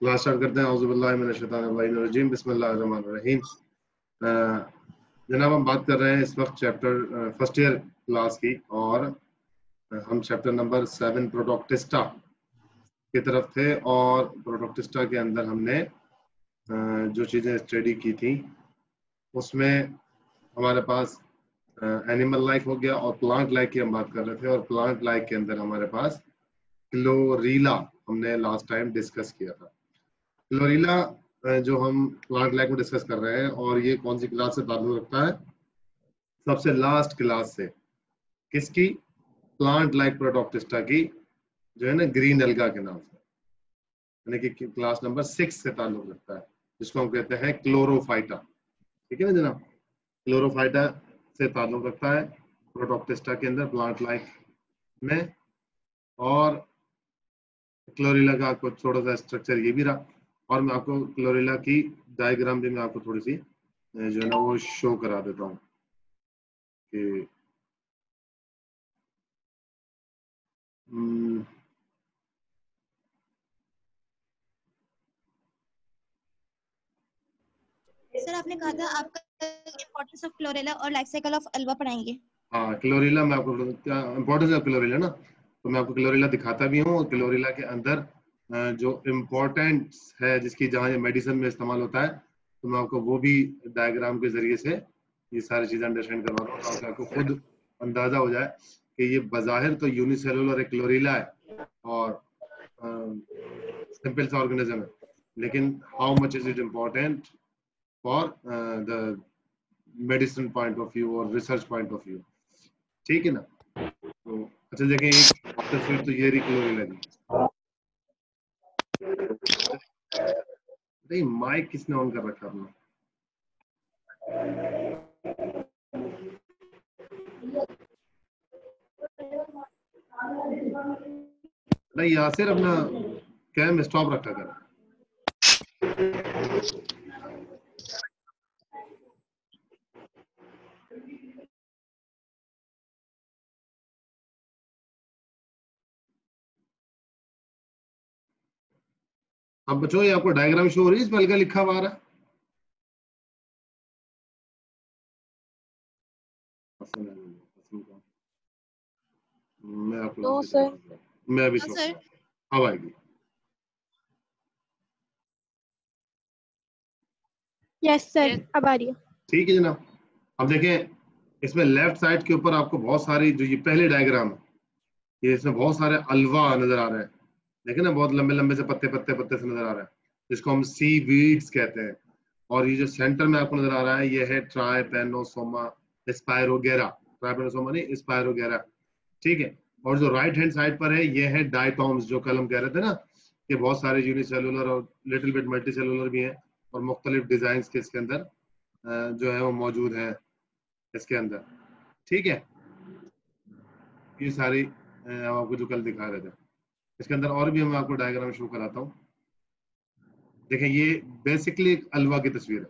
Class start करते हैं जनाब हम बात कर रहे हैं इस वक्त चैप्टर फ़र्स्ट ईयर क्लास की और हम चैप्टर नंबर सेवन प्रोडोक्टिस्टा की तरफ़ थे और प्रोडोक्टिस्टा के अंदर हमने जो चीज़ें स्टडी की थी उसमें हमारे पास एनिमल लाइफ हो गया और प्लांट लाइफ की हम बात कर रहे थे और प्लांट लाइफ के अंदर हमारे पास क्लोरीला हमने लास्ट टाइम डिस्कस किया था क्लोरीला जो हम प्लांट लाइफ में डिस्कस कर रहे हैं, और ये कौन सी क्लास से ताल्लुक रखता है? सबसे लास्ट क्लास से। किसकी? प्लांट लाइफ प्रोटोक्टिस्टा की, जो है ना ग्रीन एल्गा के नाम से। यानी कि क्लास नंबर सिक्स से ताल्लुक रखता है, जिसको हम कहते हैं क्लोरोफाइटा ठीक है ना जनाब? क्लोरोफाइटा से ताल्लुक रखता है प्रोटोक्टिस्टा के अंदर प्लांट लाइफ में, और क्लोरिला का आपको थोड़ा सा स्ट्रक्चर ये भी रहा। और मैं आपको क्लोरिला की डायग्राम भी मैं आपको थोड़ी सी जो है ना वो शो करा देता हूँ कि हम्म, सर आपने कहा था आपका ऑफ़ क्लोरेला और लाइफ साइकिल ऑफ़ अल्वा पढ़ाएँगे। हाँ क्लोरिला मैं आपको इम्पोर्टेंस ऑफ़ क्लोरिला ना? तो मैं आपको क्लोरिला दिखाता भी हूँ और क्लोरिला के अंदर जो इम्पोर्टेंट है, जिसकी जहाँ मेडिसिन में इस्तेमाल होता है तो मैं आपको वो भी डायग्राम के ज़रिए से ये सारी चीज़ें अंडरस्टैंड करवा रहा हूँ आपको खुद अंदाज़ा हो जाए कि ये बाहिर तो यूनिसेलुलर एक क्लोरिला है और सिंपल सा ऑर्गेनिज्म है। लेकिन how much is it important for the medicine point of view और रिसर्च पॉइंट ऑफ़ व्यू ठीक है ना? तो अच्छा देखें एक तस्वीर तो ये क्लोरिला की नहीं माइक किसने ऑन कर रखा अपना? नहीं यासिर अपना कैम स्टॉप रखा कर। अब बच्चों ये आपको डायग्राम शो हो रही है इस पर लिखा हुआ रहा मैं आपको नो सर। मैं अभी नो अब आएगी। यस सर अब आ रही है। ठीक है जनाब। अब देखें इसमें लेफ़्ट साइड के ऊपर आपको बहुत सारी जो ये पहले डायग्राम है ये इसमें बहुत सारे अलवा नज़र आ रहे हैं। देखे ना, बहुत लंबे लंबे से पत्ते पत्ते पत्ते से नज़र आ रहा है। जिसको हम सी वीड्स कहते हैं। और ये जो सेंटर में आपको नज़र आ रहा है, ये है ट्राइपेनोसोमा स्पायरोगेरा ट्राइपेनोसोमा नहीं स्पायरोगेरा ठीक है? और जो राइट हैंड साइड पर है, ये है डाइटोम्स जो कल हम कह रहे थे ना, कि बहुत सारे यूनिसेलुलर और लिटिल बिट मल्टी सेलुलर भी हैं, और मुख्तलिफ़ डिज़ाइन के इसके अंदर जो है वो मौजूद है इसके अंदर। ठीक है? ये सारी हम आपको जो कल दिखा रहे थे। इसके अंदर और भी मैं आपको डायग्राम शो कराता हूँ। देखें ये बेसिकली एक अलवा की तस्वीर है।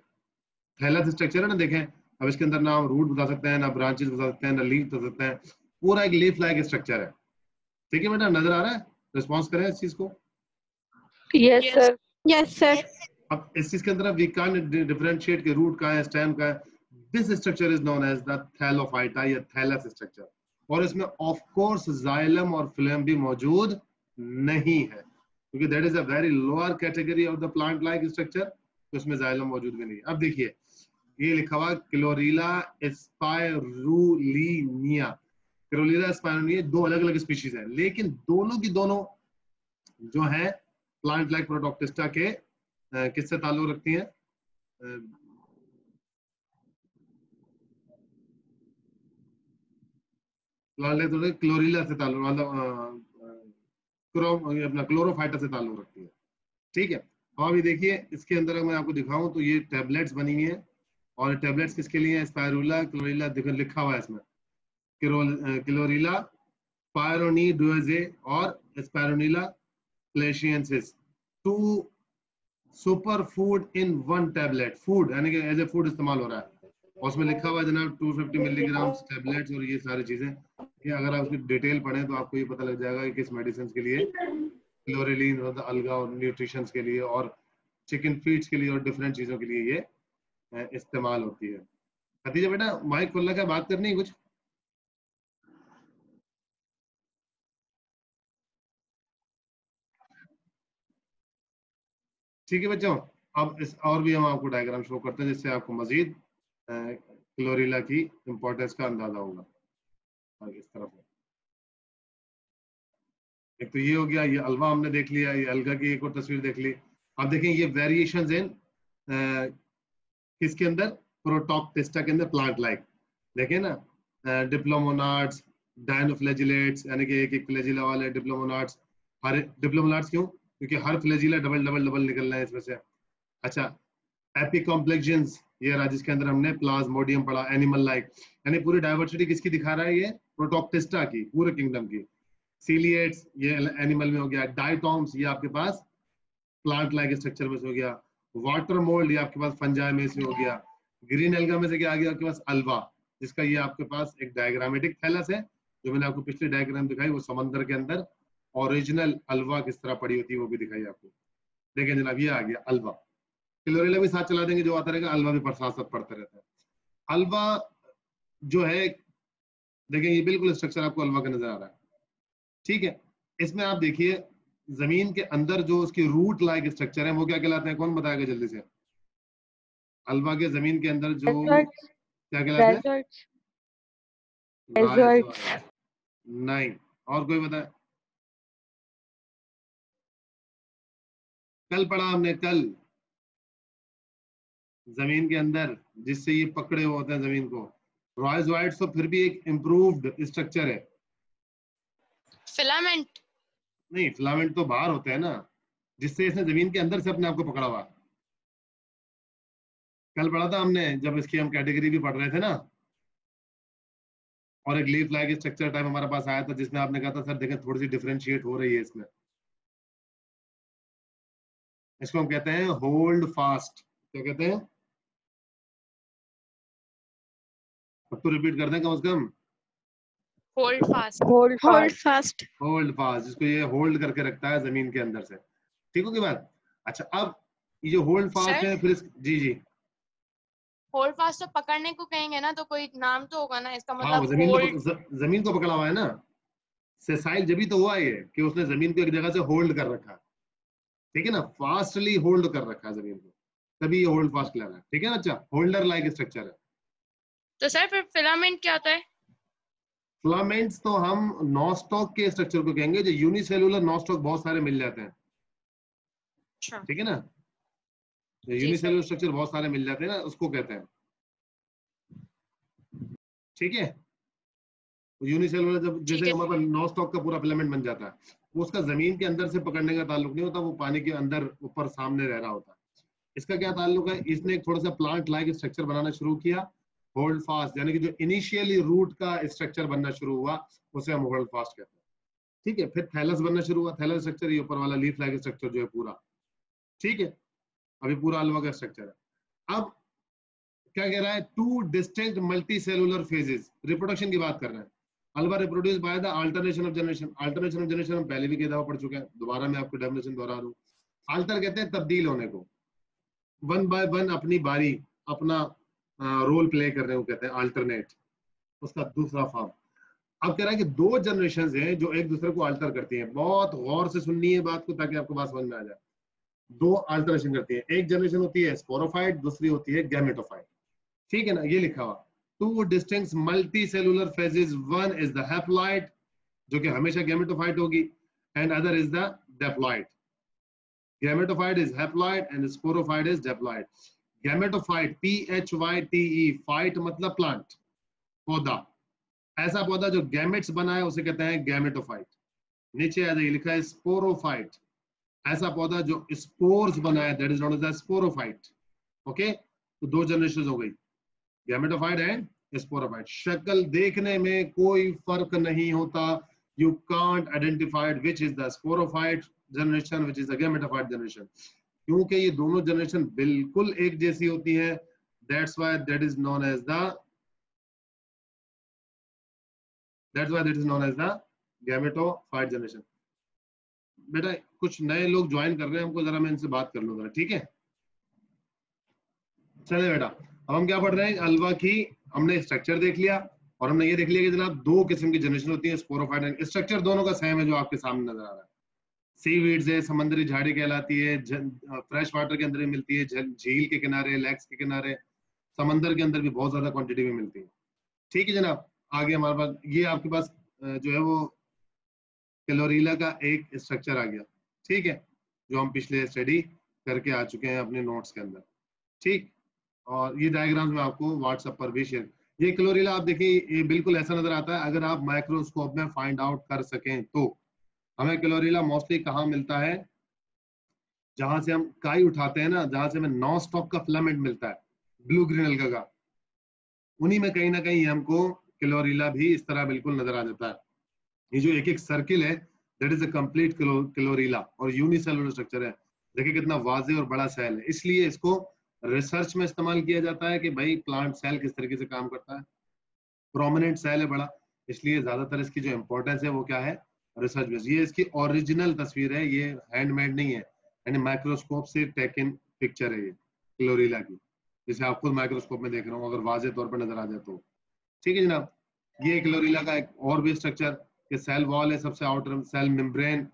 थैला स्ट्रक्चर है ना देखें अब इसके अंदर ना रूट बता सकते हैं ना ब्रांचेस बता सकते हैं ना लीफ बता सकते हैं पूरा एक लीफ लाइक स्ट्रक्चर है। ठीक है बेटा नज़र आ रहा है? रिस्पॉन्स करें इस चीज़ को। यस सर यस सर अब इस चीज़ के अंदर वी कान डिफरेंशिएट के रूट का है स्टेम का है। This structure is known as the thallophyta या थैलस स्ट्रक्चर और इसमें ऑफ़ कोर्स जाइलम और फ़िल्म भी मौजूद नहीं है। क्योंकि that is a very lower category of the plant like structure तो उसमें जाइलम मौजूद भी नहीं अब देखिए, ये लिखा हुआ क्लोरीला स्पायरूलिनिया क्लोरीला स्पायरूलिनिया दो अलग अलग स्पीशीज है, लेकिन दोनों की दोनों जो है प्लांट लाइक प्रोडोक्टिस्टा के किससे ताल्लुक रखती हैं? प्लांट लाइक क्लोरीला से ताल्लुक मतलब अपना क्लोरोफाइटा से ताल्लुक रखती है। ठीक है? अब अभी देखिए, इसके अंदर मैं आपको दिखाऊँ तो ये टेबलेट्स बनी हुई है। और टेबलेट्स किसके लिए है? स्पायरुला क्लोरिला लिखा हुआ है इसमें। क्लोरिला पायरोनी और spirulina two super food in one tablet food यानी कि एज ए फ़ूड इस्तेमाल हो रहा है। उसमें लिखा हुआ है जनाब 250 मिलीग्राम टेबलेट्स और ये सारी चीज़ें। कि अगर आप उसकी डिटेल पढ़ें तो आपको ये पता लग जाएगा कि किस मेडिसिन के लिए क्लोरेलिन और अलगा और न्यूट्रिशन के लिए और चिकन फीड्स के लिए और डिफरेंट चीज़ों के लिए ये इस्तेमाल होती है। खतीजा बेटा माइक खोलना क्या बात करनी है कुछ? ठीक है बच्चों, अब इस और भी हम आपको डायग्राम शो करते हैं जिससे आपको मजीद क्लोरीला की इम्पोर्टेंस का अंदाज़ा होगा। और इस तरफ़ एक तो ये हो गया, ये अलवा हमने देख लिया, ये अलगा की एक और तस्वीर देख ली। अब देखें, ये वेरिएशन इन किसके अंदर? प्रोटॉक्टिस्टा के अंदर प्लांट लाइक देखें ना डिप्लोमोनाट्स डायनोफ्लेजिलेट्स यानी कि एक एक फ्लेजिला वाले डिप्लोमोनाट्स हर डिप्लोमोनाट्स क्यों? क्योंकि हर फ्लेजिला डबल डबल डबल निकल रहा है इसमें से। अच्छा एपिकॉम्प्लेक्शंस ये रहा जिसके अंदर हमने प्लाज्मोडियम पढ़ा एनिमल लाइक यानी पूरी डाइवर्सिटी किसकी दिखा रहा है ये? प्रोटोक्टिस्टा की, पूरे किंगडम की। सीलिएट्स ये एनिमल में हो गया। डाइटॉम्स ये आपके पास प्लांट लाइक स्ट्रक्चर में से हो गया। वाटर मोल्ड ये आपके पास फंजाई में से हो गया। ग्रीन एल्गा में से क्या आ गया? आपके पास अल्वा जिसका ये आपके पास एक डायग्रामेटिक थैलस है, जो मैंने आपको पिछले डायग्राम दिखाई, वो समंदर के अंदर ओरिजिनल अलवा किस तरह पड़ी होती है, वो भी दिखाई आपको। देखें जनाब, ये आ गया अलवा क्लोरेला भी साथ चला देंगे जो आता रहेगा अलवा भी साथ साथ पढ़ते रहता है। अलवा जो है देखें ये बिल्कुल स्ट्रक्चर आपको अलवा का नज़र आ रहा है। ठीक है? इसमें आप देखिए ज़मीन के अंदर जो उसकी रूट लाइक स्ट्रक्चर है वो क्या कहलाते हैं? कौन बताएगा जल्दी से? अलवा के ज़मीन के अंदर जो क्या कहलाते हैं? नहीं और कोई बताए? कल पढ़ा हमने कल। ज़मीन के अंदर जिससे ये पकड़े हुए होते हैं ज़मीन को। रॉयस वाइट तो फिर भी एक इम्प्रूव्ड स्ट्रक्चर है। फिलामेंट नहीं फिलामेंट तो बाहर होते हैं ना जिससे इसने ज़मीन के अंदर से अपने आप को पकड़ा हुआ। कल पढ़ा था हमने जब इसकी हम कैटेगरी भी पढ़ रहे थे ना। और एक लीफ लाइक स्ट्रक्चर टाइम हमारे पास आया था जिसमें आपने कहा था सर देखें थोड़ी सी डिफ्रेंशिएट हो रही है इसमें। इसको हम कहते हैं होल्ड फास्ट क्या कहते हैं? अब तो रिपीट कर दें कम से कम। Hold fast hold hold fast hold fast जिसको ये होल्ड करके रखता है ज़मीन के अंदर से। ठीक हो की बात? अच्छा अब ये जो होल्ड फास्ट है फिर इस, जी जी। होल्ड फास्ट तो पकड़ने को कहेंगे ना तो कोई नाम तो होगा ना इसका हाँ, मतलब ज़मीन hold... को ज़मीन को पकड़ा हुआ है ना। सेसाइल जब तो हुआ ये कि उसने ज़मीन को एक जगह से होल्ड कर रखा। ठीक है ना? फास्टली होल्ड कर रखा है ज़मीन को। तभी ये होल्ड फास्ट कह रहा है। ठीक है ना अच्छा? होल्डर लाइक स्ट्रक्चर है। तो सर फिर फिलामेंट क्या होता है? फिलामेंट्स तो हम नॉस्टॉक के स्ट्रक्चर को कहेंगे जो यूनिसेलुलर नॉस्टॉक बहुत सारे मिल जाते हैं। अच्छा। ठीक है ना? जो यूनिसेलुलर स्ट्रक्चर बहुत सारे मिल जाते हैं ना उसको कहते हैं। ठीक है? यूनिसेलुलर जब जैसे हमारे पास नॉस्टॉक का पूरा फिलामेंट बन जाता है वो उसका ज़मीन के अंदर से पकड़ने का ताल्लुक नहीं होता वो पानी के अंदर ऊपर सामने रह रहा होता है। इसका क्या ताल्लुक है? इसने एक थोड़ा सा प्लांट लाइक स्ट्रक्चर बनाना शुरू किया होल्ड फास्ट यानी कि जो इनिशियली रूट का स्ट्रक्चर बनना शुरू हुआ, उसे हम होल्ड फास्ट कहते हैं। ठीक है, फिर थैलस बनना शुरू हुआ थैलस स्ट्रक्चर ये ऊपर वाला लीफ लाइक स्ट्रक्चर जो है पूरा। ठीक है, अभी पूरा अलवा का स्ट्रक्चर है। अब, क्या कह रहा है? Two distinct multicellular phases reproduction की बात कर रहे हैं। Ulva reproduce by the alternation of generation alternation of generation हम पहले भी दफ़ा पढ़ चुके हैं। दोबारा मैं आपको डेफिनेशन दोहरा दूँ। अल्टर कहते हैं तब्दील होने को। वन बाय वन अपनी बारी, अपना रोल प्ले कर रहे हो कहते हैं अल्टरनेट उसका दूसरा फॉर्म अब कह रहा है कि दो जनरेशन हैं जो एक दूसरे को अल्टर करती हैं। बहुत गौर से सुननी है बात को ताकि आपको बात समझ में आ जाए। दो अल्टरेशन करती है। एक जनरेशन होती है स्पोरोफाइट दूसरी होती है गैमेटोफाइट ठीक है ना? ये लिखा हुआ। Two distinct multicellular phases one is the जो कि हमेशा गैमेटोफाइट होगी and other is the diploid is haploid and sporophyte is diploid gametophyte P H Y T E phyte मतलब प्लांट पौधा। ऐसा पौधा जो गैमेट्स बनाए उसे कहते हैं गैमेटोफाइट नीचे आ जाइए, लिखा है स्पोरोफाइट ऐसा पौधा जो स्पोर्स बनाए that is not as sporophyte okay तो दो जनरेशन हो गई। गैमेटोफाइट एंड स्पोरोफाइट शक्ल देखने में कोई फ़र्क नहीं होता। You can't identified which is the sporophyte generation which is the gametophyte generation क्योंकि ये दोनों जनरेशन बिल्कुल एक जैसी होती है that's why that is known as that's why that is known as the gametophyte generation बेटा, कुछ नए लोग ज्वाइन कर रहे हैं, हमको जरा मैं इनसे बात कर लूँ जरा, ठीक है? चले बेटा, अब हम क्या पढ़ रहे हैं? अल्वा की हमने स्ट्रक्चर देख लिया, और हमने ये देख लिया कि जनाब दो किस्म की जनरेशन होती है स्पोरोफाइट स्ट्रक्चर दोनों का सेम है जो आपके सामने नज़र आ रहा है। सी वीड्स है, समुद्री झाड़ी कहलाती है फ्रेश वाटर के अंदर मिलती है झील के किनारे लेक्स के किनारे, समंदर के अंदर भी बहुत ज़्यादा क्वांटिटी में मिलती है। ठीक है जनाब, आगे हमारे पास, ये आपके पास जो है वो क्लोरीला का एक स्ट्रक्चर आ गया। ठीक है, जो हम पिछले स्टडी करके आ चुके हैं अपने नोट्स के अंदर। ठीक, और ये डायग्राम मैं आपको व्हाट्सएप पर भी शेयर ये क्लोरीला आप देखिए, ये बिल्कुल ऐसा नज़र आता है, अगर आप माइक्रोस्कोप में फाइंड आउट कर सकें तो। हमें क्लोरीला मोस्टली कहाँ मिलता है? जहाँ से हम काई उठाते हैं ना, जहाँ से हमें नॉन स्टॉप का फिलामेंट मिलता है ब्लू ग्रीन अलगा का। उन्हीं में कहीं ना कहीं हमको क्लोरिला भी इस तरह बिल्कुल नज़र आ जाता है। ये जो एक एक सर्किल है that is a complete chlorella और यूनिसेलुलर स्ट्रक्चर है। देखिए कितना वाजे और बड़ा सेल है। इसलिए इसको रिसर्च में इस्तेमाल किया जाता है कि भाई प्लांट सेल किस तरीके से काम करता है। प्रोमिनेंट सेल है बड़ा, इसलिए ज़्यादातर इसकी जो इंपॉर्टेंस है वो क्या है? Research base. ये इसकी ओरिजिनल तस्वीर है, ये हैंडमेड नहीं है। यानी माइक्रोस्कोप से टेकन पिक्चर है ये क्लोरीला की। जिसे आप खुद माइक्रोस्कोप में देख रहे हो, अगर वाजे तौर पर नज़र आ जाए तो। ठीक है जनाब? ये क्लोरीला का एक और भी स्ट्रक्चर ये सेल वॉल है सबसे आउटर सेल मेम्ब्रेन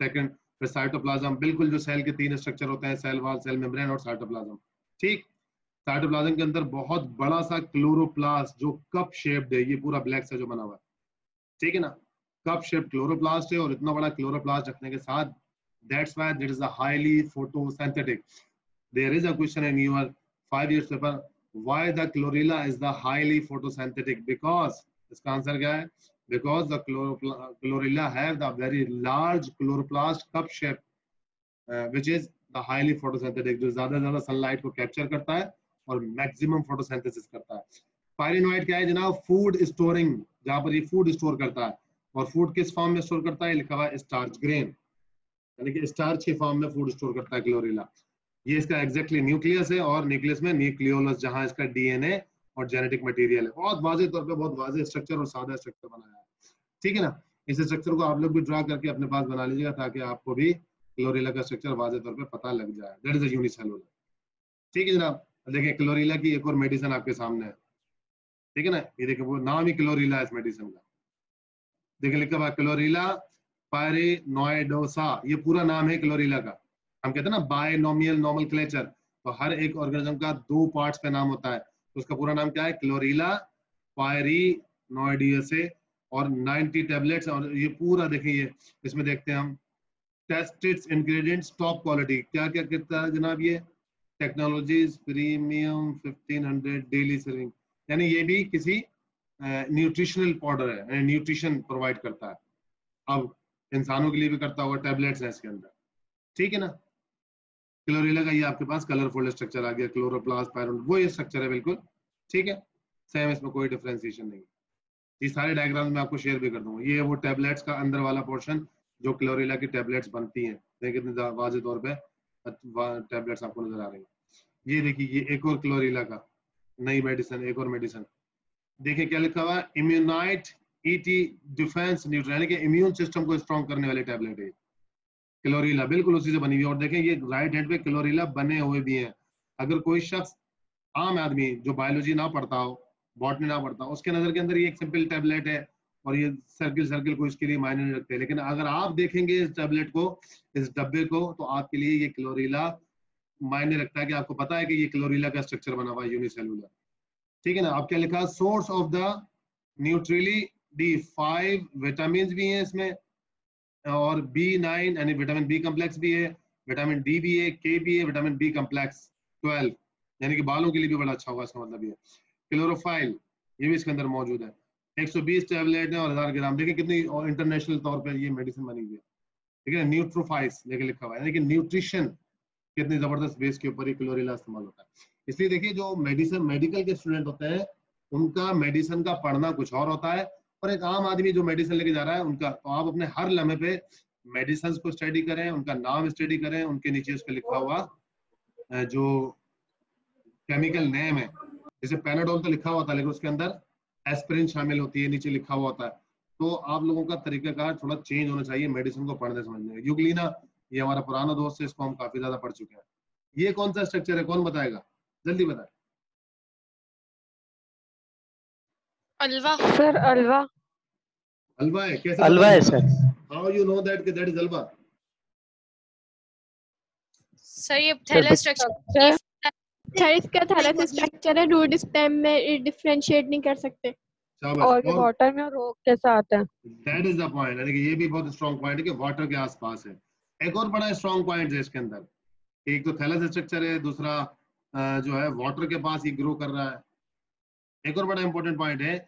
सेकंड फिर साइटोप्लाज्म बिल्कुल जो सेल के तीन स्ट्रक्चर होते हैं सेल वॉल सेल मेम्ब्रेन और साइटोप्लाज्म ठीक? साइटोप्लाज्म के अंदर बहुत बड़ा सा क्लोरोप्लास्ट जो कप शेप्ड है, ये पूरा ब्लैक से जो बना हुआ है। ठीक है ना? कप शेप्ड क्लोरोप्लास्ट है और इतना बड़ा क्लोरोप्लास्ट रखने के साथ that's why it is a highly photosynthetic there is a question in your 5 years paper why the chlorella is the highly photosynthetic because इसका आंसर क्या है? Chlorella have the very large chloroplast cup shape uh, which is the highly photosynthetic जो ज़्यादा ज़्यादा sunlight को capture करता है और मैक्सिमम फोटोसिंथेसिस करता है। पायरिनोइड क्या है जनाब? फ़ूड स्टोरिंग जहाँ पर ये फ़ूड स्टोर करता है। और फ़ूड किस फॉर्म में स्टोर करता है? लिखा हुआ स्टार्च ग्रेन यानी कि स्टार्च के फॉर्म में फ़ूड स्टोर करता है क्लोरेला ये इसका एग्जैक्टली न्यूक्लियस है और न्यूक्लियस में न्यूक्लियोलस जहाँ इसका डीएनए और जेनेटिक मटेरियल है। बहुत वाजे तौर पे बहुत वाजे स्ट्रक्चर और सादा स्ट्रक्चर बनाया है। ठीक है ना? इस स्ट्रक्चर को आप लोग भी ड्रा करके अपने पास बना लीजिएगा ताकि आपको भी क्लोरीला का स्ट्रक्चर वाजे तौर पर पता लग जाए। दैट इज़ यूनिसेलुलर ठीक है जनाब? देखिए क्लोरीला की एक और मेडिसिन आपके सामने है। ठीक है ना? ये देखिए, वो नाम ही क्लोरीला है इस मेडिसिन का। देखिए लिखा हुआ क्लोरीला पायरेनोइडोसा ये पूरा नाम है क्लोरीला का। हम कहते हैं ना, बायनोमियल नॉर्मल क्लेचर। तो हर एक ऑर्गेनिज्म का दो पार्ट्स पे नाम होता है। तो उसका पूरा नाम क्या है? क्लोरीला पायरीनोइडियसे और 90 टेबलेट्स और ये पूरा देखिए इसमें देखते हैं हम। Tested ingredients, top quality. क्या क्या कितना है जनाब ये? टेक्नोलॉजीज़, प्रीमियम 1500 डेली सर्विंग यानी ये भी किसी न्यूट्रिशनल पाउडर है न्यूट्रिशन प्रोवाइड करता है। अब इंसानों के लिए भी करता होगा टैबलेट्स है इसके अंदर। ठीक है ना? क्लोरीला का ये आपके पास कलरफुल स्ट्रक्चर आ गया क्लोरोप्लास्ट पायरोन वो ये स्ट्रक्चर है बिल्कुल। ठीक है? सेम इसमें कोई डिफ्रेंसिएशन नहीं। ये सारे डायग्राम मैं आपको शेयर भी कर दूँगा। ये वो टैबलेट्स का अंदर वाला पोर्शन जो क्लोरीला की टैबलेट्स बनती हैं। देखिए वाजे तौर पर टैबलेट्स आपको नज़र आ रही है। ये देखिए, ये एक और क्लोरीला का, नई मेडिसिन एक और मेडिसिन देखिए क्या लिखा हुआ है? इम्यूनाइट ईटी डिफेंस न्यूट्रल यानी कि इम्यून सिस्टम को स्ट्रॉन्ग करने वाली टैबलेट है। क्लोरीला बिल्कुल उसी से बनी हुई और देखें, ये राइट हैंड पे क्लोरीला बने हुए भी हैं। अगर कोई शख्स आम आदमी, जो बायोलॉजी ना पढ़ता हो बॉटनी ना पढ़ता हो, उसके नज़र के अंदर ये एक सिंपल टेबलेट है और ये सर्किल सर्किल को इसके लिए मायने नहीं रखते। लेकिन अगर आप देखेंगे इस टेबलेट को, इस डब्बे को तो आपके लिए ये क्लोरीला मायने रखता है कि आपको पता है कि ये क्लोरीला का स्ट्रक्चर बना हुआ है यूनिसेलुलर ठीक है ना? आप क्या लिखा source of the nutrient D five vitamin भी हैं इसमें, और बी नाइन यानी विटामिन बी कम्प्लेक्स भी है विटामिन डी भी है के भी है विटामिन बी कम्प्लेक्स ट्वेल्व यानी कि बालों के लिए भी बड़ा अच्छा होगा इसका मतलब ये। क्लोरोफाइल ये भी इसके अंदर मौजूद है। 120 टैबलेट है और हज़ार ग्राम। देखिए कितनी इंटरनेशनल तौर पर ये मेडिसिन बनी हुई है। ठीक है न्यूट्रोफाइस देखिए लिखा हुआ है। यानी कि न्यूट्रिशन कितनी ज़बरदस्त बेस के ऊपर ये क्लोरीला इस्तेमाल होता है। इसलिए देखिए, जो मेडिसिन मेडिकल के स्टूडेंट होते हैं, उनका मेडिसिन का पढ़ना कुछ और होता है। और एक आम आदमी जो मेडिसिन लेके जा रहा है, उनका तो आप अपने हर लम्हे पे मेडिसिन को स्टडी करें, उनका नाम स्टडी करें, उनके नीचे उसका लिखा हुआ जो केमिकल नेम है, जैसे पेनाडोल तो लिखा हुआ था, लेकिन उसके अंदर एस्पिरिन शामिल होती है, नीचे लिखा हुआ होता है। तो आप लोगों का तरीकाकार थोड़ा चेंज होना चाहिए मेडिसिन को पढ़ने समझने में। यूगलीना ये हमारा पुराना दोस्त है, इसको हम काफ़ी ज़्यादा पढ़ चुके हैं। ये कौन सा स्ट्रक्चर है? कौन बताएगा? जल्दी बताए। अलवा सर अलवा हलवा है कैसे हलवा है? Sir. How you know that that is halwa? Sir ये स्ट्रक्चर सर इसका थैला स्ट्रक्चर है रूट स्टेम में डिफरेंशिएट नहीं कर सकते। और वाटर में रोग कैसे आता है? दैट इज़ द पॉइंट यानी कि ये भी बहुत स्ट्रॉन्ग पॉइंट है कि वाटर के आसपास है। एक और बड़ा स्ट्रॉन्ग पॉइंट है इसके अंदर। एक तो थैलस स्ट्रक्चर है दूसरा जो है वाटर के पास ये ग्रो कर रहा है। एक और बड़ा इंपॉर्टेंट पॉइंट है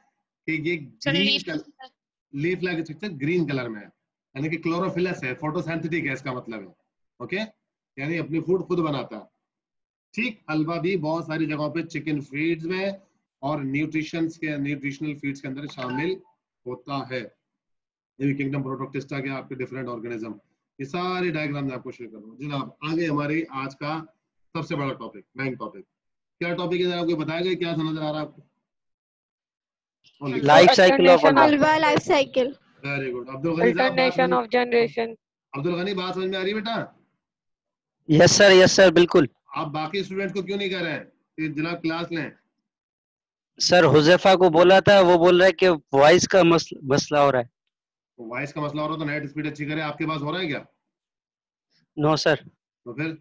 कि ये green leaf leaf like structure green colour में है। यानी कि क्लोरोफिलस है फोटोसिंथेटिक है इसका मतलब है। ओके यानी अपनी फ़ूड खुद बनाता है। ठीक हलवा भी बहुत सारी जगहों पे चिकन फीड्स में और न्यूट्रिशन के न्यूट्रिशनल फीड्स के अंदर शामिल होता है। किंगडम प्रोटोक्टिस्टा के आपके डिफरेंट ऑर्गेनिज्म ये सारे डायग्राम मैं आपको शेयर कर रहा हूँ। जनाब आगे हमारी आज का सबसे बड़ा टॉपिक मेन टॉपिक क्या टॉपिक है जरा कोई बताएगा क्या नज़र आ रहा है आपको? Life cycle of life cycle very good Abdul Ghani साहब बात alternation of generation Abdul Ghani बात समझ में आ रही बेटा? यस सर यस सर बिल्कुल. आप बाकी स्टूडेंट को क्यों नहीं कह रहे हैं? कि जनाब क्लास लें। सर हुजैफा को बोला था वो बोल रहा है कि वॉइस का मसला हो रहा है. वॉइस का मसला हो रहा है तो नेट स्पीड अच्छी करे। आपके पास हो रहा है क्या? नो सर तो फिर?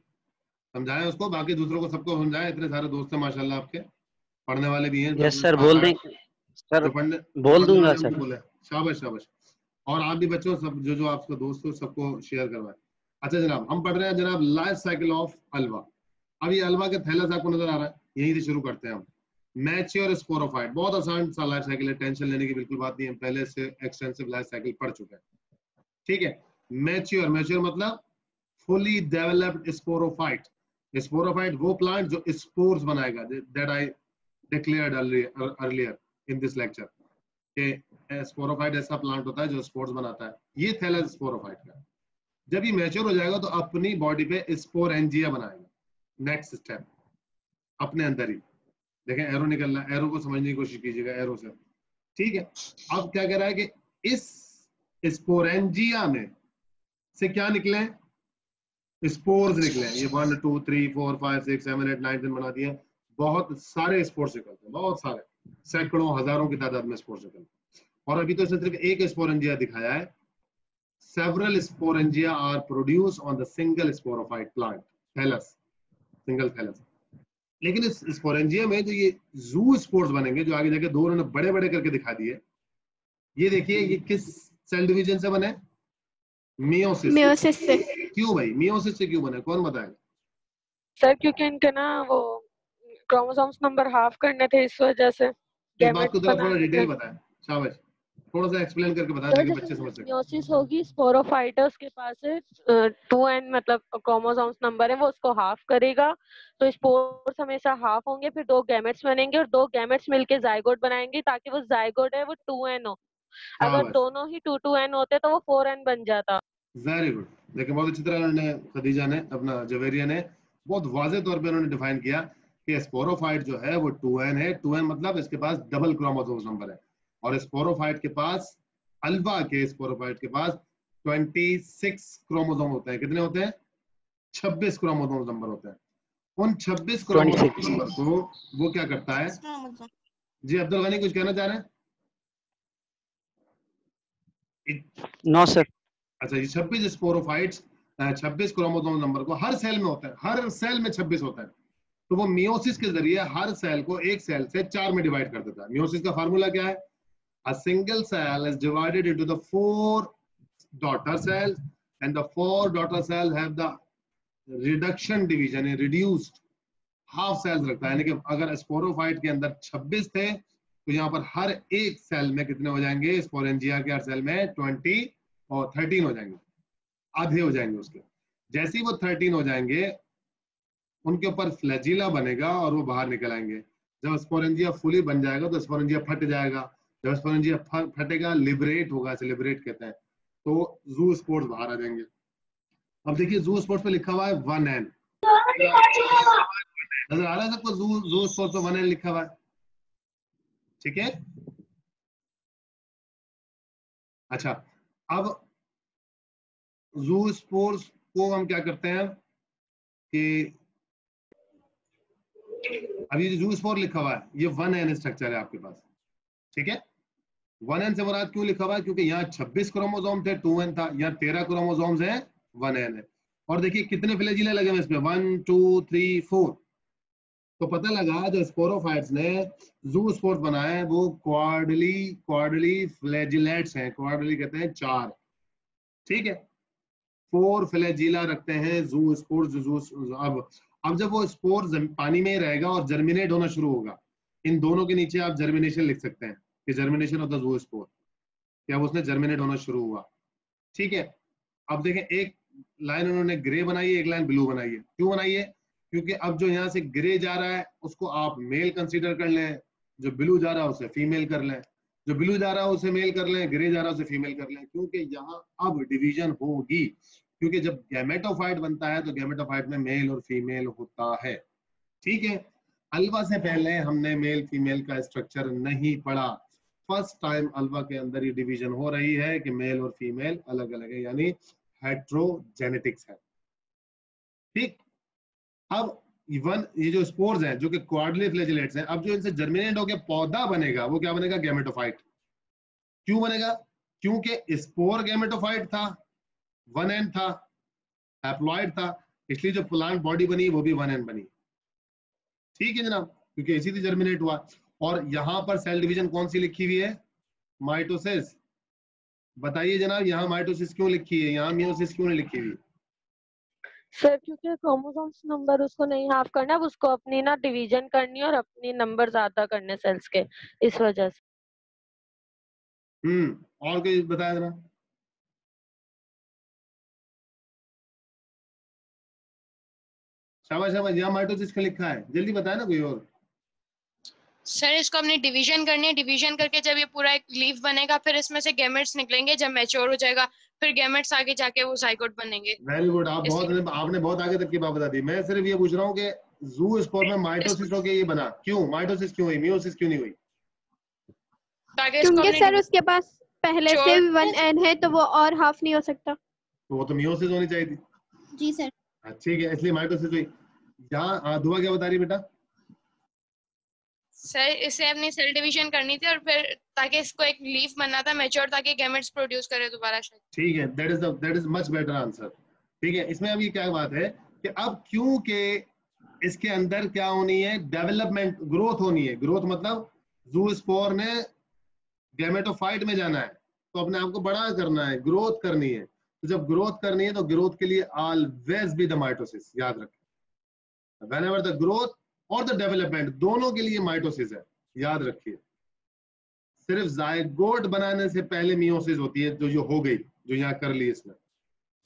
समझाएँ उसको? बाकी दूसरों को सबको समझाएँ इतने सारे दोस्त हैं माशाल्लाह आपके। पढ़ने वाले भी हैं यस सर बोल दें सर बोल दूँगा सर। शाबाश शाबाश। और आप भी बच्चों सब जो जो आपके दोस्त हो सबको शेयर करवाएँ। अच्छा जनाब हम पढ़ रहे हैं जनाब लाइफ साइकिल ऑफ़ अलवा अब ये अलवा के थैलस आपको नज़र आ रहा है। यहीं से शुरू करते हैं हम। मैच्योर स्पोरोफाइट बहुत आसान सा लाइफ साइकिल है। टेंशन लेने की बिल्कुल बात नहीं है। पहले से एक्सटेंसिव लाइफ साइकिल पढ़ चुके हैं। ठीक है? मैच्योर मैच्योर मतलब फुली डेवलप्ड स्पोरोफाइट स्पोरोफाइट वो प्लांट जो स्पोर्स बनाएगा that I declared earlier in this lecture कि स्पोरोफाइट ऐसा प्लांट होता है जो स्पोर्स बनाता है ये थैलस स्पोरोफाइट का जब ये मैच्योर हो जाएगा तो अपनी बॉडी पे स्पोर एंजिया बनाएगा नेक्स्ट स्टेप अपने अंदर ही देखें एरो निकल रहा है एरो को समझने की कोशिश कीजिएगा एरो से ठीक है अब क्या कह रहा है कि इस स्पोरेंजिया में से क्या निकले स्पोर्स निकले ये one two three four five six seven eight nine ten बना दिए। बहुत सारे स्पोर्स निकलते हैं, बहुत सारे। सैकड़ों, हज़ारों की तादाद में स्पोर्स निकलते हैं। और अभी तो इसने सिर्फ़ एक स्पोरेंजिया दिखाया है। Several sporangia are produced on the single sporophyte plant, thallus, single thallus लेकिन इस स्पोरेंजिया में जो ये जू स्पोर्स बनेंगे, जो आगे जाके दो उन्होंने बड़े बड़े करके दिखा दिए, ये देखिए, ये किस सेल डिवीज़न से बने? मियोसिस मियोसिस से। क्यों भाई? मियोसिस से क्यों बने? कौन बताएगा? सर क्योंकि इनके ना वो क्रोमोसोम्स नंबर हाफ़ करने थे इस वजह से इस बात को जरा थोड़ा डिटेल बताएँ शाबाश। थोड़ा सा एक्सप्लेन करके ताकि जैसे बच्चे समझ सकें। मियोसिस होगी स्पोरोफाइटस के पास है टू एन मतलब क्रोमोसोम्स नंबर है वो उसको हाफ़ करेगा। तो स्पोर्स हमेशा हाफ़ होंगे फिर दो गैमेट्स बनेंगे और दो गैमेट्स मिलके जाइगोट बनाएँगे ताकि वो जाइगोट है वो टू एन हो। अगर दोनों ही टू टू एन होते तो वो फोर एन बन जाता। वेरी गुड देखिए बहुत अच्छी तरह उन्होंने खदीजा ने अपना जवेरिया ने बहुत वाजे तौर पे उन्होंने डिफाइन किया कि स्पोरोफाइट जो है वो 2n है। 2n मतलब इसके पास डबल क्रोमोसोम्स नंबर है। और स्पोरोफाइट के पास अल्वा के स्पोरोफाइट के पास 26 क्रोमोसोम होते हैं। कितने होते हैं? 26 क्रोमोसोम नंबर होते हैं। उन 26 क्रोमोसोम नंबर को वो क्या करता है? जी अब्दुल गनी कुछ कहना चाह रहे हैं? नो सर अच्छा ये 26 स्पोरोफाइट्स 26 क्रोमोसोम नंबर को हर सेल में होता है, हर सेल में 26 होता है। तो वो मियोसिस के ज़रिए हर सेल को एक सेल से चार में डिवाइड कर देता है। मियोसिस का फार्मूला क्या है? A single cell is divided into the four daughter cells, and the four daughter cells have the reduction division यानी reduced half रखता है। यानी कि अगर स्पोरोफाइट के अंदर 26 थे तो यहाँ पर हर एक सेल में कितने हो जाएँगे? स्पोरेंजिया के हर सेल में 20 और 13 हो जाएँगे। आधे हो जाएँगे उसके। जैसे ही वो 13 हो जाएँगे, उनके ऊपर फ्लैजिला बनेगा और वो बाहर निकल आएँगे। जब स्पोरेंजिया फुली बन जाएगा तो स्पोरेंजिया फट जाएगा। जब स्पोरेंजिया फटेगा लिबरेट होगा इसे लिबरेट कहते हैं। तो जू स्पोर्ट्स बाहर आ जाएँगे। अब देखिए जू स्पोर्ट्स पे लिखा हुआ है वन एन नज़र आ रहा है सबको? जू जू स्पोर्ट्स वन एन लिखा हुआ है। ठीक है? अच्छा अब जू स्पोर्स को हम क्या करते हैं कि अभी जो जू स्पोर लिखा हुआ है, ये वन एन स्ट्रक्चर है आपके पास। ठीक है? वन एन से मुराद क्यों लिखा हुआ है? क्योंकि यहाँ 26 क्रोमोसोम थे टू एन था, यहाँ तेरह क्रोमोसोम्स हैं वन एन है। और देखिए कितने फ्लैजिला लगे हुए इसमें? वन टू थ्री फोर तो पता लगा जो स्पोरोफाइट्स ने जू स्पोर्स बनाए वो क्वाडली क्वाडली फ्लैजिलेट्स हैं। क्वाडली कहते हैं चार। ठीक है? फोर फ्लैजिला रखते हैं, जू स्पोर्स जू अब अब जब वो स्पोर पानी में रहेगा और जर्मिनेट होना शुरू होगा, इन दोनों के नीचे आप जर्मिनेशन लिख सकते हैं, कि germination of the zoospore क्या उसने जर्मिनेट होना शुरू हुआ। ठीक है? अब देखें, एक लाइन उन्होंने ग्रे बनाई है, एक लाइन ब्लू बनाई है। क्यों बनाई है? क्योंकि अब जो यहाँ से ग्रे जा रहा है, उसको आप मेल कंसिडर कर लें, जो ब्लू जा रहा है, उसे फीमेल कर लें। जो ब्लू जा रहा है, उसे मेल कर लें ग्रे जा रहा है, उसे फीमेल कर लें। क्योंकि यहाँ अब डिवीज़न होगी। क्योंकि जब गैमेटोफाइट बनता है तो गैमेटोफाइट में मेल और फीमेल होता है। ठीक है? अल्वा से पहले हमने मेल फीमेल का स्ट्रक्चर नहीं पढ़ा। फ़र्स्ट टाइम अल्वा के अंदर ये डिवीज़न हो रही है कि मेल और फीमेल अलग अलग है, यानी हेट्रोजेनेटिक्स है। ठीक? अब इवन ये जो स्पोर्स हैं, जो कि क्वाड्रली फ्लैजिलेट्स हैं, अब जो इनसे जर्मिनेट होकर पौधा बनेगा, वो क्या बनेगा? गैमेटोफाइट क्यों बनेगा? क्योंकि स्पोर गैमेटोफाइट था। वन एंड था हैप्लॉइड था इसलिए जो प्लांट बॉडी बनी वो भी वन एंड बनी। ठीक है जनाब? क्योंकि इसी से जर्मिनेट हुआ। और यहाँ पर सेल डिवीज़न कौन सी लिखी हुई है? माइटोसिस बताइए जनाब यहाँ माइटोसिस क्यों लिखी है? यहाँ मियोसिस क्यों नहीं लिखी हुई? सर क्योंकि क्रोमोसोम्स नंबर उसको नहीं हाफ़ करना उसको अपनी ना डिवीज़न करनी और अपनी नंबर ज़्यादा करने सेल्स के इस वजह से। हम्म और कोई बताया जरा शाबाश शाबाश यहाँ माइटोसिस का लिखा है। जल्दी बताए ना कोई और। सर इसको अपनी डिवीज़न करनी है। डिवीज़न करके जब ये पूरा एक लीफ बनेगा फिर इसमें से गैमेट्स निकलेंगे। जब मैच्योर हो जाएगा फिर गैमेट्स आगे जाके वो साइकोट बनेंगे। वेरी गुड आप बहुत आपने बहुत आगे तक की बात बता दी। मैं सिर्फ़ ये पूछ रहा हूँ कि जू स्पोर में माइटोसिस होके ये बना। क्यों? माइटोसिस क्यों हुई? मियोसिस क्यों नहीं हुई? क्योंकि सर उसके पास पहले से. वन एन है तो वो और हाफ़ नहीं हो सकता। तो वो तो मियोसिस होनी चाहिए थी। जी सर। हाँ, ठीक है इसलिए माइटोसिस हुई। हाँ, दुआ क्या बता रही बेटा? सर इसे अपनी सेल डिवीज़न करनी थी और फिर ताकि इसको एक लीफ बनना था मैच्योर ताकि गैमेट्स प्रोड्यूस करे दोबारा शायद ठीक है that is that is much better answer ठीक है इसमें अभी क्या बात है कि अब क्योंकि इसके अंदर क्या होनी है? डेवलपमेंट ग्रोथ होनी है। ग्रोथ मतलब जू स्पोर ने गैमेटोफाइट में जाना है। तो अपने आप को बड़ा करना है ग्रोथ करनी है। तो जब ग्रोथ करनी है तो ग्रोथ के लिए ऑलवेज बी द माइटोसिस याद रखें। वेन एवर द ग्रोथ और द डेवलपमेंट दोनों के लिए माइटोसिस है। याद रखिए। सिर्फ़ जायगोट बनाने से पहले मियोसिस होती है, जो जो हो गई, जो यहाँ कर ली इसने।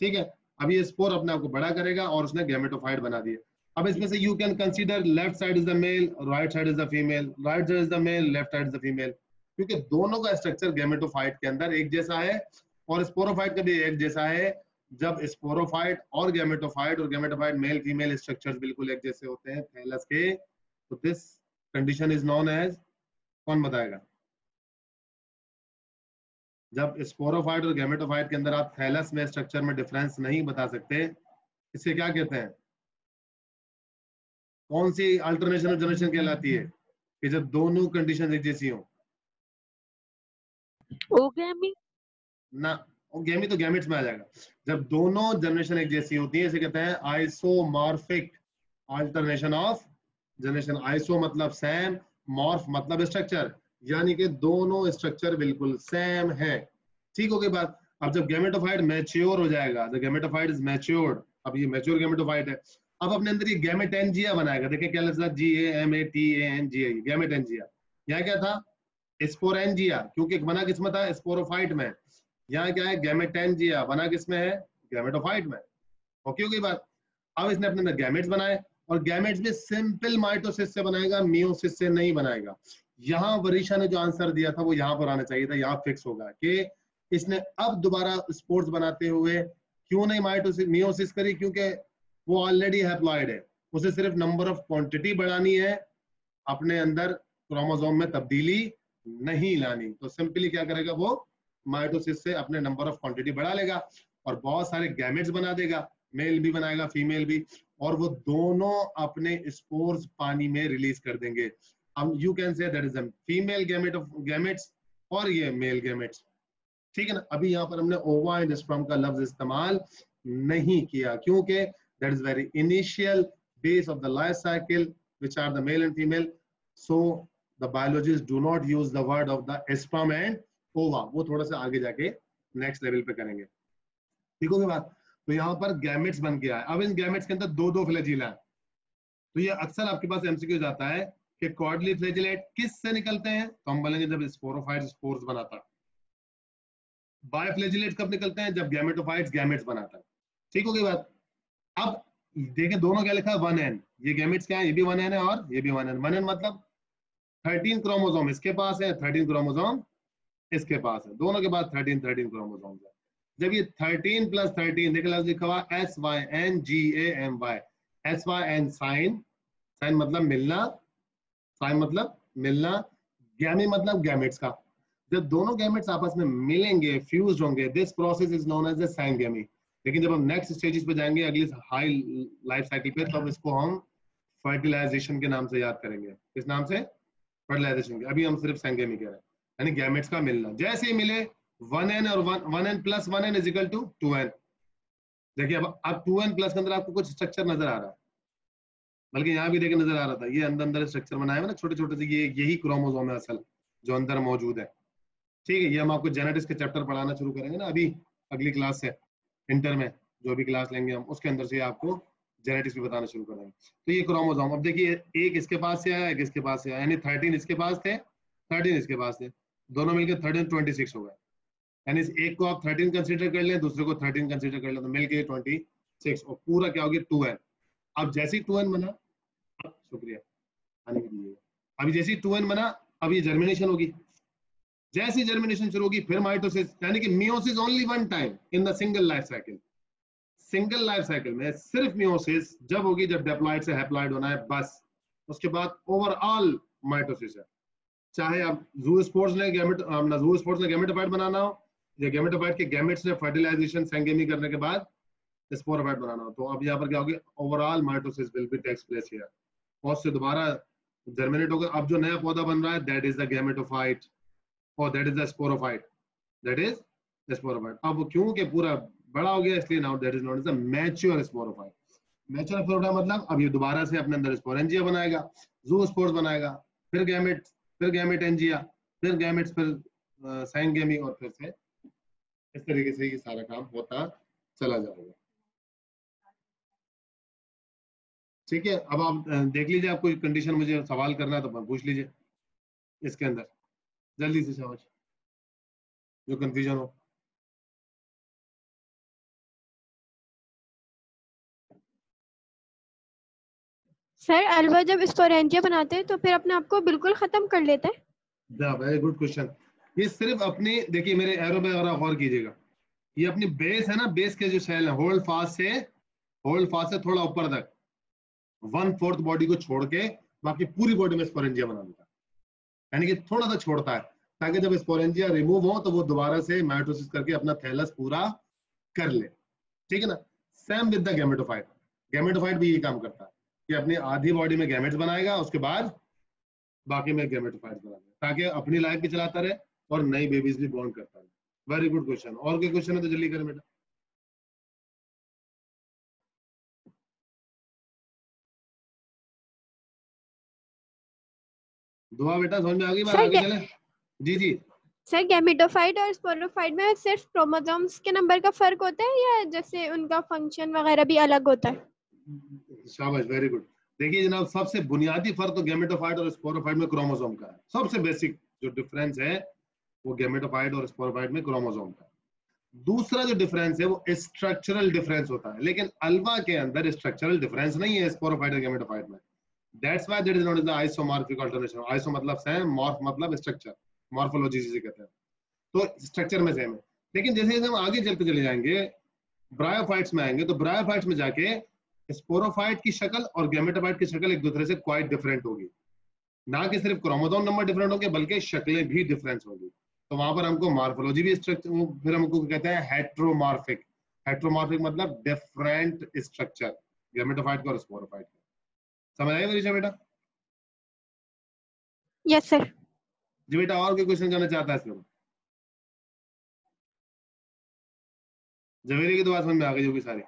ठीक है? अब ये स्पोर अपने आप को बड़ा करेगा और उसने गैमेटोफाइट बना दिया अब इसमें से you can consider left side is the male right side is the female right side is the male left side is the female क्योंकि दोनों का स्ट्रक्चर गैमेटोफाइट के अंदर एक जैसा है और स्पोरोफाइट का भी एक जैसा है। जब स्पोरोफाइट और गैमेटोफाइट और गैमेटोफाइट मेल फीमेल स्ट्रक्चर्स बिल्कुल एक जैसे होते हैं थैलस के तो this condition is known as कौन बताएगा? जब स्पोरोफाइट और गैमेटोफाइट के अंदर आप थैलस में स्ट्रक्चर में डिफरेंस नहीं बता सकते इसे क्या कहते हैं? कौन सी अल्टरनेशन ऑफ़ जनरेशन कहलाती है? कि जब दोनों कंडीशन एक जैसी हो। ओगेमी ना। गैमी तो गैमेट्स में आ जाएगा। जब दोनों जनरेशन एक जैसी होती है, इसे कहते हैं isomorphic alternation of generation iso मतलब सेम मॉर्फ मतलब स्ट्रक्चर यानी कि दोनों स्ट्रक्चर बिल्कुल सेम है। ठीक हो गई बात? अब जब गैमेटोफाइट मैच्योर हो जाएगा द गैमेटोफाइट इज़ मैच्योर्ड अब ये मैच्योर गैमेटोफाइट है। अब अपने अंदर ये गैमेटेंजिया बनाएगा। देखिए क्या लिखा G A M E T A N G A gametangia यहाँ क्या था? स्पोरेंजिया क्योंकि बना किसमें था स्पोरोफाइट में। यहाँ क्या है? गैमेटेंजिया बना किसमें है? गैमेटोफाइट में। ओके हो गई बात। अब इसने अपने अंदर गैमेट्स बनाए और गैमेट्स भी सिंपल माइटोसिस से बनाएगा मियोसिस से नहीं बनाएगा। यहाँ वरीशा ने जो आंसर दिया था, वो यहाँ पर आना चाहिए था, यहाँ फिक्स होगा, कि इसने अब दोबारा स्पोर्ट्स बनाते हुए क्यों नहीं माइटोसिस मियोसिस करी? क्योंकि वो ऑलरेडी हैप्लॉइड है। उसे सिर्फ़ नंबर ऑफ़ क्वांटिटी बढ़ानी है, अपने अंदर क्रोमोजोम में तब्दीली नहीं लानी। तो सिंपली क्या करेगा वो माइटोसिस से अपने नंबर ऑफ़ क्वांटिटी बढ़ा लेगा और बहुत सारे गैमेट्स बना देगा मेल भी बनाएगा फीमेल भी, और वो दोनों अपने स्पोर्स पानी में रिलीज़ कर देंगे। हम you can say that is female gamete of gametes और ये मेल गैमेट्स ठीक है ना? अभी यहाँ पर हमने ओवा एंड स्पर्म का लफ्ज इस्तेमाल नहीं किया, क्योंकि that is very initial base of the life cycle which are the male and female, so the biologists do not use the word of the sperm and ova वो थोड़ा सा आगे जाके नेक्स्ट लेवल पे करेंगे। ठीक होगी बात तो यहाँ पर गैमेट्स बन के आए। अब इन गैमेट्स के अंदर दो दो फ्लैजिला है। तो ये अक्सर आपके पास एमसीक्यू जाता है कि कॉर्डली फ्लैजिलेट किस से निकलते हैं? तो हम बोलेंगे जब स्पोरोफाइट स्पोर्स बनाता है। बायोफ्लैजिलेट कब निकलते हैं? जब गैमेटोफाइट्स गैमेट्स बनाता है। ठीक होगी बात? अब देखें, दोनों क्या लिखा है? वन एन ये गैमेट्स क्या है? ये भी वन एन है और ये भी वन एन वन एन मतलब थर्टीन क्रोमोजोम इसके पास है? थर्टीन क्रोमोजोम इसके पास है? दोनों के पास थर्टीन थर्टीन क्रोमोजोम है। जब ये थर्टीन प्लस थर्टीन देखे लफ्ज लिखा हुआ S Y N G A M Y S Y N syn syn मतलब मिलना साइन मतलब मिलना गैमी मतलब गैमेट्स का। जब दोनों गैमेट्स आपस में मिलेंगे फ्यूज होंगे this process is known as the gamy लेकिन जब हम नेक्स्ट स्टेजेस पे जाएँगे, अगली हाई लाइफ साइकिल पे, तब इसको हम फर्टिलाइजेशन के नाम से याद करेंगे। किस नाम से? फर्टिलाइजेशन के। अभी हम सिर्फ़ सेंगेमी कह रहे हैं। यानी गैमेट्स का मिलना। जैसे ही मिले वन एन और one one N plus one N is equal to two N देखिए, अब अब टू एन प्लस के अंदर आपको कुछ स्ट्रक्चर नज़र आ रहा है। बल्कि यहाँ भी देखिए नज़र आ रहा था, ये अंदर अंदर स्ट्रक्चर बनाया हुआ ना छोटे छोटे से, ये, यही क्रोमोजोम है असल, जो अंदर मौजूद है। ठीक है, ये हम आपको जेनेटिक्स के चैप्टर पढ़ाना शुरू करेंगे ना, अभी अगली क्लास से इंटर में, जो भी क्लास लेंगे हम, उसके अंदर से आपको जेनेटिक्स भी बताना शुरू करेंगे। तो ये क्रोमोजोम अब देखिए, एक इसके पास से आया, एक इसके पास से आया, यानी थर्टीन इसके पास थे थर्टीन इसके पास थे। दोनों मिलकर थर्टीन ट्वेंटी सिक्स हो गए। यानी एक को आप थर्टीन कंसिडर कर लें, दूसरे को थर्टीन कंसिडर कर लें तो मिलकर ट्वेंटी सिक्स और पूरा क्या होगी टू एन अब जैसे ही टू एन बना शुक्रिया अभी जैसे ही टू एन बना, अब ये जर्मिनेशन होगी। जैसी जर्मिनेशन शुरू होगी, फिर माइटोसिस यानी कि meiosis only one time in the single life cycle single life cycle में सिर्फ़ मियोसिस जब होगी, जब डेप्लॉइड से हैप्लॉइड होना है, बस। उसके बाद ओवरऑल माइटोसिस है। चाहे आप जू स्पोर्ट्स ने गैमेट जू स्पोर्ट्स ने गैमेटोफाइट बनाना हो, या गैमेटोफाइट के गैमेट्स ने फर्टिलाइजेशन सेंगेमी करने के बाद स्पोरोफाइट बनाना हो तो अब यहाँ पर क्या होगी? Overall mitosis will be takes place here और से दोबारा जर्मिनेट होगा। अब जो नया पौधा बन रहा है दैट इज़ द गैमेटोफाइट और that is the sporophyte that is sporophyte अब क्योंकि पूरा बड़ा हो गया, इसलिए now that is not is the mature sporophyte mature sporophyte मतलब अब ये दोबारा से अपने अंदर स्पोरेंजिया बनाएगा जू स्पोर्स बनाएगा, फिर गैमेट फिर गैमेट एंजिया फिर गैमेट्स फिर साइंगेमी और फिर से इस तरीके से ये सारा काम होता चला जाएगा। ठीक है, अब आप देख लीजिए आप कोई कंडीशन मुझे सवाल करना है तो पूछ लीजिए इसके अंदर। जल्दी से समझ जो कंफ्यूजन हो। सर अलवा जब स्पोरेंजिया बनाते हैं तो फिर अपने आप को बिल्कुल खत्म कर लेते हैं। वेरी गुड क्वेश्चन ये सिर्फ़ अपनी, देखिए, मेरे एरो में और गौर कीजिएगा। ये अपनी बेस है ना बेस के जो सेल है होल्ड फास्ट से होल्ड फास्ट से थोड़ा ऊपर तक। वन फोर्थ बॉडी को छोड़ के, बाकी पूरी बॉडी में स्पोरेंजिया बना देता है। यानी कि थोड़ा सा छोड़ता है, ताकि जब स्पोरेंजिया रिमूव हो तो वो दोबारा से माइटोसिस करके अपना थैलस पूरा कर ले। ठीक है ना? Same with the gametophyte gametophyte भी ये काम करता है। कि अपनी आधी बॉडी में गैमेट्स बनाएगा उसके बाद बाकी में गैमेटोफाइट बना देगा ताकि अपनी लाइफ भी चलाता रहे और नई बेबीज भी बॉर्न करता रहे। वेरी गुड क्वेश्चन और कोई क्वेश्चन है तो जल्दी करें बेटा। दुआ बेटा समझ में आ गई बात? आगे चले। जी जी। सर गैमेटोफाइट और स्पोरोफाइट में सिर्फ़ क्रोमोसोम्स के नंबर का फ़र्क होता है या जैसे उनका फ़ंक्शन वगैरह भी अलग होता है? शाबाश वेरी गुड देखिए जनाब, सबसे बुनियादी फ़र्क तो गैमेटोफाइट और स्पोरोफाइट में क्रोमोसोम का है। सबसे बेसिक जो डिफरेंस है, वो गैमेटोफाइट और स्पोरोफाइट में क्रोमोसोम का दूसरा जो डिफरेंस है, वो स्ट्रक्चरल डिफरेंस होता है। लेकिन अल्वा के अंदर स्ट्रक्चरल डिफरेंस नहीं है स्पोरोफाइट और गैमेटोफाइट में। That's why that is known as the isomorphic alternation iso मतलब सेम मॉर्फ मतलब स्ट्रक्चर मॉर्फोलॉजी जिसे कहते हैं। तो स्ट्रक्चर में सेम है। लेकिन जैसे जैसे हम आगे चलते चले जाएँगे ब्रायोफाइट्स में आएँगे तो ब्रायोफाइट्स में जाके स्पोरोफाइट की शक्ल और गैमेटोफाइट की शक्ल एक दूसरे से क्वाइट डिफरेंट होगी। ना कि सिर्फ़ क्रोमोसोम नंबर डिफरेंट होंगे बल्कि शक्लें भी डिफरेंस होगी। तो वहाँ पर हमको मार्फोलॉजी भी स्ट्रक्चर फिर हमको कहते हैं हेट्रोमार्फिक हेट्रोमार्फिक मतलब डिफरेंट स्ट्रक्चर गैमेटोफाइट का और स्पोरोफाइट का। समझ आया मेरी बेटा यस सर जी बेटा और कोई क्वेश्चन करना चाहता है इसमें जवेरी की तो बात समझ में आ गई होगी सारी।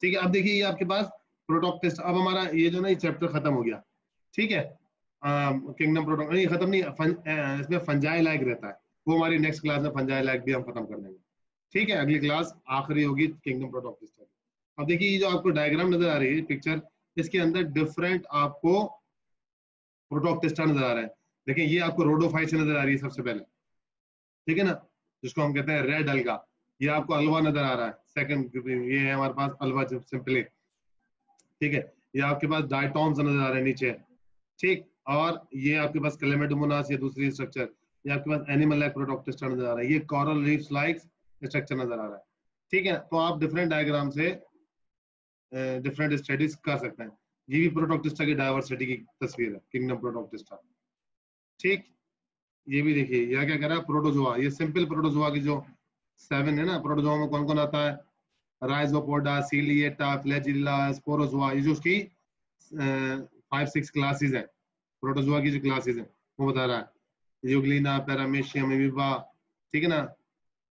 ठीक है अब देखिए ये आपके पास प्रोटॉक टेस्ट अब हमारा ये जो ना ये चैप्टर खत्म हो गया। ठीक है? किंगडम प्रोटोक नहीं खत्म नहीं फन, अ, इसमें फंजाई लाइक रहता है। वो हमारी नेक्स्ट क्लास में फंजाई लाइक भी हम खत्म कर देंगे। ठीक है अगली क्लास आखिरी होगी किंगडम प्रोटॉक टेस्ट अब देखिए ये जो आपको डायग्राम नज़र आ रही है पिक्चर इसके अंदर डिफरेंट आपको प्रोटॉक टेस्टा नज़र आ रहा है। देखिए ये आपको रोडोफाइट से नज़र आ रही है सबसे पहले। ठीक है ना? जिसको हम कहते हैं रेड अलगा ये आपको अलवा नज़र आ रहा है। सेकंड ये है हमारे पास अलवा सिंपली ठीक है? ये आपके पास डायटॉन्स नज़र आ रहे हैं नीचे। ठीक? और ये आपके पास क्लेमेडोमोनास ये दूसरी स्ट्रक्चर ये आपके पास एनिमल लाइक प्रोटोक्टिस्टा नज़र आ रहा है। ये कॉरल रीफ्स लाइक स्ट्रक्चर नज़र आ रहा है। ठीक है? तो आप डिफरेंट डायग्राम से डिफरेंट स्टडीज़ कर सकते हैं। ये भी प्रोटोक्टिस्टा की डायवर्सिटी की तस्वीर है किंगडम प्रोटोक्टिस्टा ठीक? ये भी देखिए, यह क्या कर रहा है? प्रोटोजोआ ये सिंपल प्रोटोजोआ की जो सेवन है ना प्रोटोजोआ में कौन कौन आता है? राइजोपोडा सीलिएटा फ्लैजिला स्पोरोजोआ ये जो उसकी फाइव सिक्स क्लासेस है। प्रोटोजोआ की जो क्लासेस है, वो बता रहा है। यूग्लिना पैरामेशियम एमीबा ठीक है ना?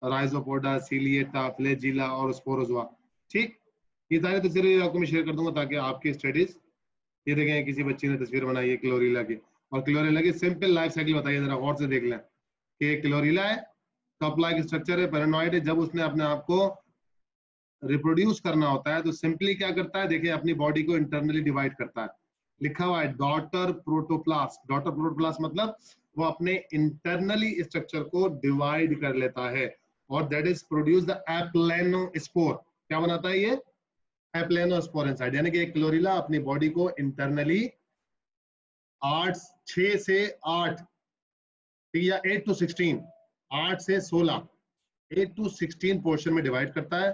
राइजोपोडा सीलिएटा फ्लैजिला और स्पोरोजोआ ठीक? ये सारी तस्वीरें आपको मैं शेयर कर दूँगा ताकि आपकी स्टडीज़ ये देखें किसी बच्ची ने तस्वीर बनाई है क्लोरीला की। और क्लोरीला की सिंपल लाइफ साइकिल बताइए जरा, गौर से देख लें कि क्लोरीला है कप लाइक स्ट्रक्चर है पेरानॉइड है, जब उसने अपने आप को रिप्रोड्यूस करना होता है तो सिंपली क्या करता है? देखिए, अपनी बॉडी को इंटरनली डिवाइड करता है। लिखा हुआ है डॉटर प्रोटोप्लास्ट डॉटर प्रोटोप्लास्ट मतलब वो अपने इंटरनली स्ट्रक्चर को डिवाइड कर लेता है। और that is produce the aplanospore क्या बनाता है ये? एप्लेनोस्पोर इनसाइड यानी कि एक क्लोरिला अपनी बॉडी को इंटरनली आठ छ से आठ, या एट टू सिक्सटीन आठ से सोलह एट टू सिक्सटीन पोर्शन में डिवाइड करता है।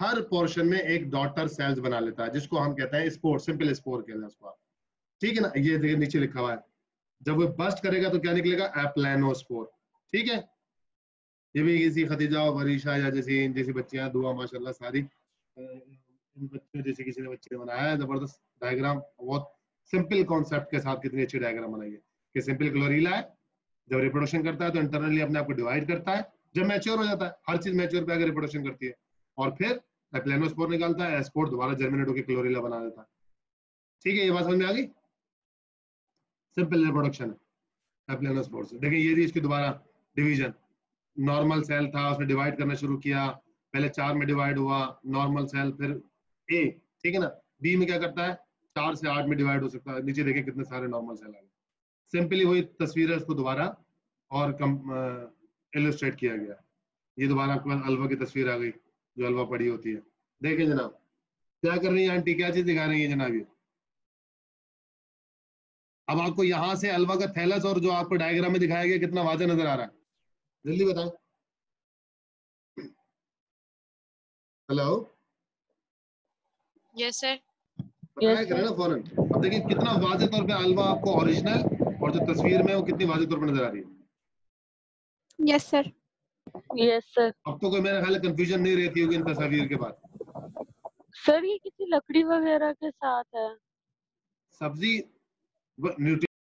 हर पोर्शन में एक डॉटर सेल्स बना लेता है, जिसको हम कहते हैं स्पोर सिंपल स्पोर कहते हैं उसको ठीक है ना? ये देखिए, नीचे लिखा हुआ है। जब वो बस्ट करेगा तो क्या निकलेगा? एप्लेनोस्पोर ठीक है? ये भी किसी खतीजा वरीशा या जैसी जैसी बच्चियाँ, दुआ, माशाल्लाह, सारी इन बच्चों जैसे किसी ने बच्चे ने बनाया है। ज़बरदस्त डायग्राम बहुत सिंपल कॉन्सेप्ट के साथ कितनी अच्छी डायग्राम बनाई है। कि सिंपल क्लोरीला है जब रिप्रोडक्शन करता है तो इंटरनली अपने आप को डिवाइड करता है, जब मैच्योर हो जाता है, हर चीज़ मैच्योर पे आकर रिप्रोडक्शन करती है। और फिर एप्लेनोस्पोर निकालता है स्पोर दोबारा जर्मिनेट होकर क्लोरीला बना देता है। ठीक है, ये बात समझ में आ गई? सिंपल रिप्रोडक्शन है एप्लेनोस्पोर से देखिए, ये थी इसकी दोबारा डिवीज़न नॉर्मल सेल था, उसने डिवाइड करना शुरू किया, पहले चार में डिवाइड हुआ नॉर्मल सेल फिर ए ठीक है ना? बी में क्या करता है? चार से आठ में डिवाइड हो सकता है। नीचे देखें कितने सारे नॉर्मल सेल आ गए। सिंपली वही तस्वीर है उसको दोबारा और कम इलस्ट्रेट किया गया। ये दोबारा आपके पास अलवा की तस्वीर आ गई जो अलवा पड़ी होती है। देखें जनाब क्या कर रही है आंटी? क्या चीज़ दिखा रही है जनाब ये? अब आपको यहाँ से अलवा का थैलस और जो आपको डायग्राम में दिखाया गया कितना वाजह नज़र आ रहा है। जल्दी बताओ हेलो यस सर ना फ़ौरन। अब देखिए कितना वाजे तौर पे अलवा आपको ओरिजिनल और जो तस्वीर में वो कितनी वाजे तौर पर नज़र आ रही है? यस सर यस सर अब तो कोई मेरा ख्याल कंफ्यूजन नहीं रहती होगी इन तस्वीर के बाद। सर ये किसी लकड़ी वगैरह के साथ है? सब्ज़ी न्यूट्रिशन